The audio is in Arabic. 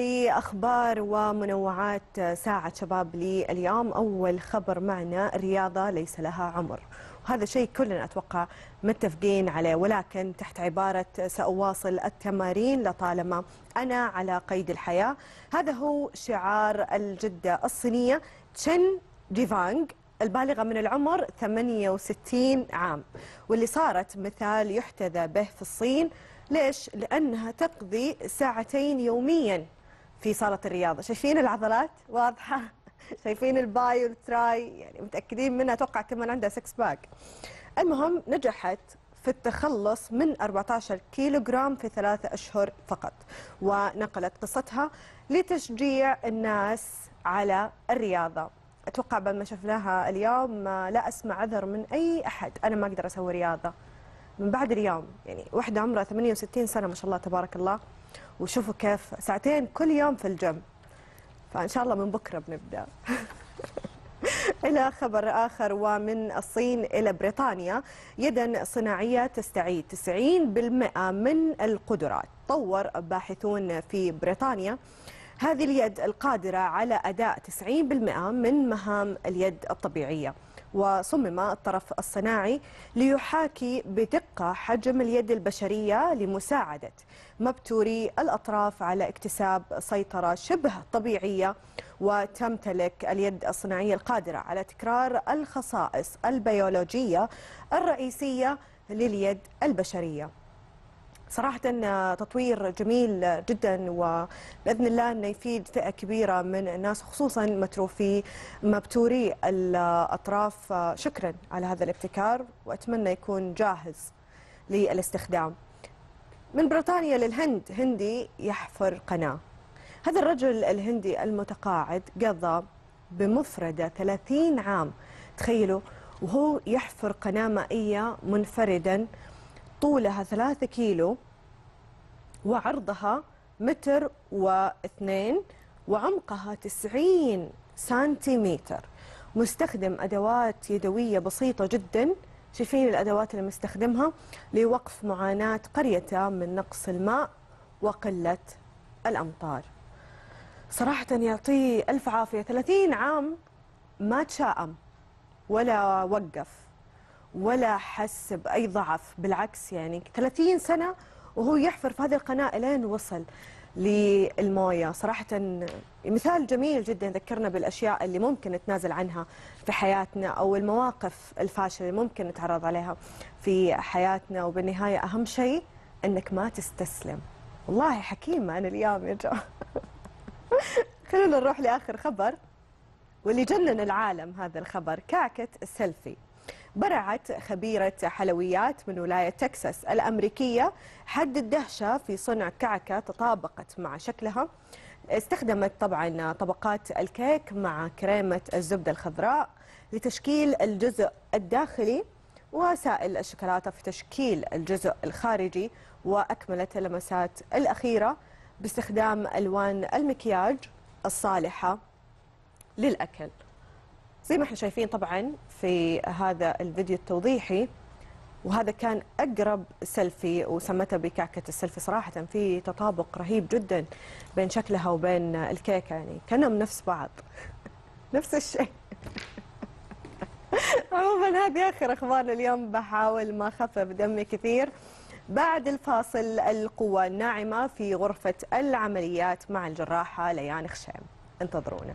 لأخبار ومنوعات ساعة شباب لي اليوم أول خبر معنا الرياضة ليس لها عمر. وهذا شيء كلنا أتوقع متفقين عليه ولكن تحت عبارة سأواصل التمارين لطالما أنا على قيد الحياة. هذا هو شعار الجدة الصينية تشن جيفانغ البالغة من العمر 68 عام. واللي صارت مثال يحتذى به في الصين. ليش؟ لأنها تقضي ساعتين يوميا. في صالة الرياضة. شايفين العضلات؟ واضحة. شايفين ال bi وال tri؟ يعني متأكدين منها. أتوقع كمان عندها six pack المهم نجحت في التخلص من 14 كيلو جرام في ثلاثة أشهر فقط. ونقلت قصتها لتشجيع الناس على الرياضة. أتوقع بعد ما شفناها اليوم لا أسمع عذر من أي أحد. أنا ما أقدر أسوي رياضة. من بعد اليوم. يعني واحدة عمرها 68 سنة ما شاء الله تبارك الله. وشوفوا كيف ساعتين كل يوم في الجيم. فإن شاء الله من بكرة بنبدأ. إلى خبر آخر ومن الصين إلى بريطانيا. يدا صناعية تستعيد 90% من القدرات. طور باحثون في بريطانيا هذه اليد القادرة على أداء 90% من مهام اليد الطبيعية. وصمم الطرف الصناعي ليحاكي بدقة حجم اليد البشرية لمساعدة مبتوري الأطراف على اكتساب سيطرة شبه طبيعية وتمتلك اليد الصناعية القادرة على تكرار الخصائص البيولوجية الرئيسية لليد البشرية. صراحة تطوير جميل جدا وبإذن الله أنه يفيد فئة كبيرة من الناس خصوصا متروفي مبتوري الأطراف. شكرا على هذا الابتكار وأتمنى يكون جاهز للاستخدام. من بريطانيا للهند هندي يحفر قناة. هذا الرجل الهندي المتقاعد قضى بمفردة 30 عام تخيلوا وهو يحفر قناة مائية منفردا طولها ثلاثة كيلو وعرضها متر واثنين وعمقها تسعين سنتيمتر. مستخدم أدوات يدوية بسيطة جدا. شايفين الأدوات اللي مستخدمها لوقف معاناة قريته من نقص الماء وقلة الأمطار. صراحة يعطيه ألف عافية. 30 عام ما تشاءم ولا وقف. ولا حس بأي ضعف بالعكس يعني 30 سنة وهو يحفر في هذه القناة إلين وصل للموية. صراحة مثال جميل جدا ذكرنا بالأشياء اللي ممكن نتنازل عنها في حياتنا أو المواقف الفاشلة اللي ممكن نتعرض عليها في حياتنا. وبالنهاية أهم شيء أنك ما تستسلم. والله حكيمة أنا اليوم يا جماعة. خلونا نروح لآخر خبر واللي جنن العالم هذا الخبر. كعكة السيلفي. برعت خبيرة حلويات من ولاية تكساس الأمريكية حد الدهشة في صنع كعكة تطابقت مع شكلها. استخدمت طبعا طبقات الكيك مع كريمة الزبدة الخضراء لتشكيل الجزء الداخلي وسائل الشوكولاتة في تشكيل الجزء الخارجي وأكملت اللمسات الأخيرة باستخدام ألوان المكياج الصالحة للأكل. زي ما إحنا شايفين طبعا في هذا الفيديو التوضيحي وهذا كان أقرب سيلفي وسمته بكعكة السيلفي صراحة في تطابق رهيب جدا بين شكلها وبين الكيكة يعني كأنهم نفس بعض. نفس الشيء. عموما هذه آخر أخبارنا اليوم بحاول ما خفف دمي كثير. بعد الفاصل القوة الناعمة في غرفة العمليات مع الجراحة ليان خشيم. انتظرونا.